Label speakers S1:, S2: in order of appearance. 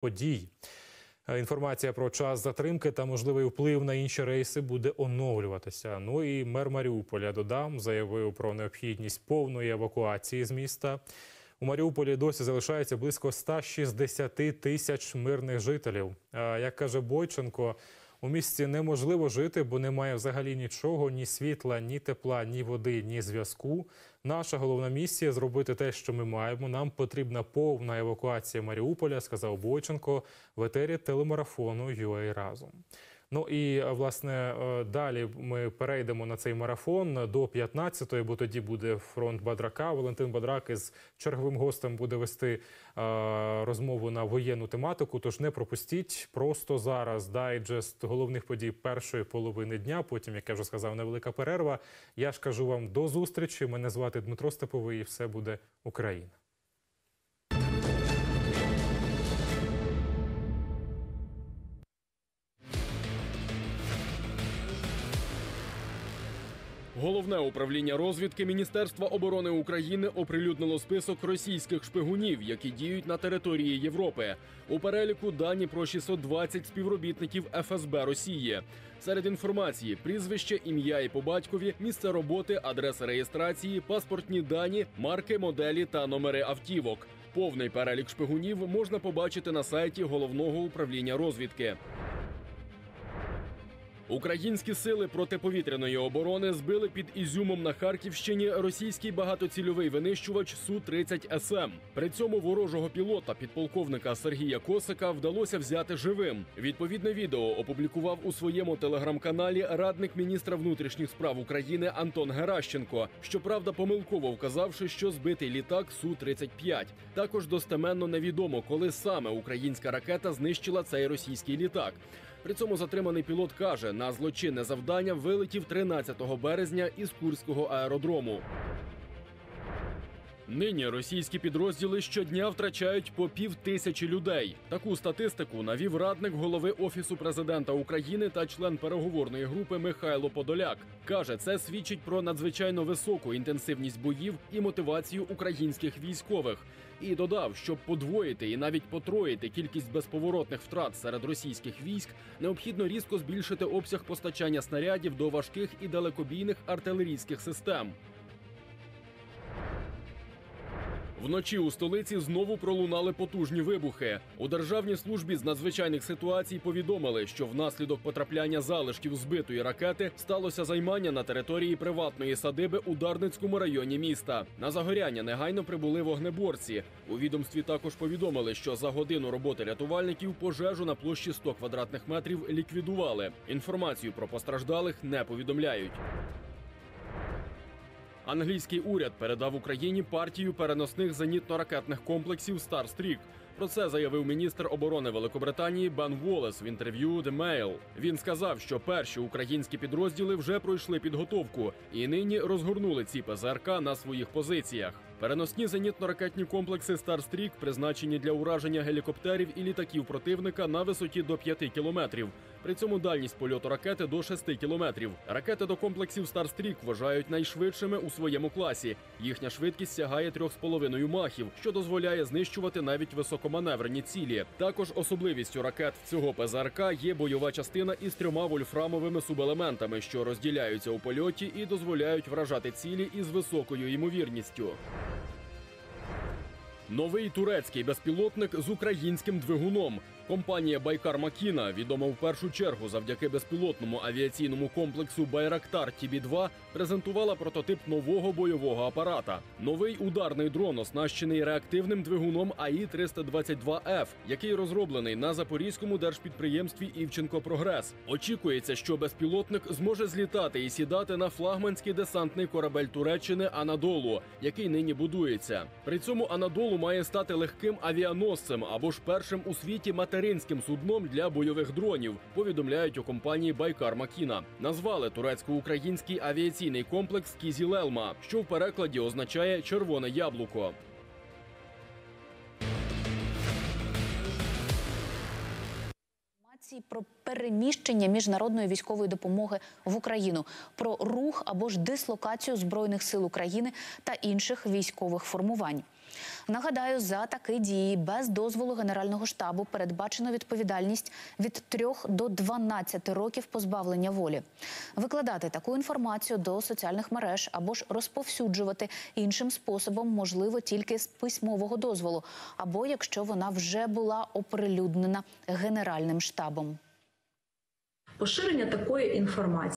S1: подій. Е, Інформація про час затримки та можливий вплив на інші рейси буде оновлюватися. Ну і мер Маріуполя додам заявив про необхідність повної евакуації з міста. У Маріуполі досі залишається близько 160 тисяч мирних жителів. Як каже Бойченко, у місті неможливо жити, бо немає взагалі нічого: ні світла, ні тепла, ні води, ні зв'язку. Наша головна місія зробити те, що ми маємо. Нам потрібна повна евакуація Маріуполя, сказав Бойченко в етері телемарафону «UA разом. Ну і е, власне е, далі ми перейдемо на цей марафон до 15-ї, бо тоді буде фронт Бадрака. Валентин Бадрак із черговим гостем буде вести е, розмову на воєнну тематику. Тож не пропустіть просто зараз дайджест головних подій першої половини дня. Потім, як я вже сказав, невелика перерва. Я ж кажу вам до зустрічі. Мене звати Дмитро Степовий. і Все буде Україна.
S2: Головне управління розвідки Міністерства оборони України оприлюднило список російських шпигунів, які діють на території Європи. У переліку дані про 620 співробітників ФСБ Росії. Серед інформації прізвище, ім'я і по батькові, місце роботи, адреса реєстрації, паспортні дані, марки, моделі та номери автівок. Повний перелік шпигунів можна побачити на сайті головного управління розвідки. Українські сили протиповітряної оборони збили під Ізюмом на Харківщині російський багатоцільовий винищувач Су-30 СМ. При цьому ворожого пілота підполковника Сергія Косика вдалося взяти живим. Відповідне відео опублікував у своєму телеграм-каналі радник міністра внутрішніх справ України Антон Геращенко. Щоправда, помилково вказавши, що збитий літак Су-35. Також достеменно невідомо, коли саме українська ракета знищила цей російський літак. При цьому затриманий пілот каже, на злочинне завдання вилетів 13 березня із Курського аеродрому. Нині російські підрозділи щодня втрачають по пів тисячі людей. Таку статистику навів радник голови офісу президента України та член переговорної групи Михайло Подоляк. каже, це свідчить про надзвичайно високу інтенсивність боїв і мотивацію українських військових. І додав, щоб подвоїти і навіть потроїти кількість безповоротних втрат серед російських військ, необхідно різко збільшити обсяг постачання снарядів до важких і далекобійних артилерійських систем. Вночі у столиці знову пролунали потужні вибухи. У державній службі з надзвичайних ситуацій повідомили, що внаслідок потрапляння залишків збитої ракети сталося займання на території приватної садиби у Дарницькому районі міста. На загоряння негайно прибули вогнеборці. У відомстві також повідомили, що за годину роботи рятувальників пожежу на площі 100 квадратних метрів ліквідували. Інформацію про постраждалих не повідомляють. Англійський уряд передав Україні партію переносних зенітно-ракетних комплексів Старстрік. Про це заявив міністр оборони Великобританії Бен Волес в інтерв'ю The Mail. Він сказав, що перші українські підрозділи вже пройшли підготовку і нині розгорнули ці ПЗРК на своїх позиціях. Переносні зенітно-ракетні комплекси Starstreak призначені для ураження гелікоптерів і літаків противника на висоті до 5 кілометрів. При цьому дальність польоту ракети до 6 кілометрів. Ракети до комплексів Starstreak вважають найшвидшими у своєму класі. Їхня швидкість сягає 3,5 махів, що дозволяє знищувати навіть високоманеврені цілі. Також особливістю ракет цього ПЗРК є бойова частина із трьома вольфрамовими субелементами, що розділяються у польоті і дозволяють вражати цілі із високою ймовірністю. Новий турецький безпілотник з українським двигуном. Компанія Baykar Makina, відома в першу чергу завдяки безпілотному авіаційному комплексу Байрактар ТБ-2, презентувала прототип нового бойового апарата. Новий ударний дрон оснащений реактивним двигуном АІ-322Ф, який розроблений на запорізькому держпідприємстві Івченко Прогрес. Очікується, що безпілотник зможе злітати і сідати на флагманський десантний корабель Туреччини Анадолу, який нині будується. При цьому Анадолу має стати легким авіаносцем або ж першим у світі материнським судном для бойових дронів. Повідомляють у компанії Байкар Макіна. Назвали турецько-український авіаційний комплекс Кізілелма, що в перекладі означає червоне яблуко.
S3: про переміщення міжнародної військової допомоги в Україну, про рух або ж дислокацію збройних сил України та інших військових формувань. Нагадаю, за такі дії без дозволу Генерального штабу передбачено відповідальність від 3 до 12 років позбавлення волі. Викладати таку інформацію до соціальних мереж або ж розповсюджувати іншим способом можливо тільки з письмового дозволу, або якщо вона вже була оприлюднена Генеральним штабом.
S4: Поширення такої інформації